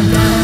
the devil.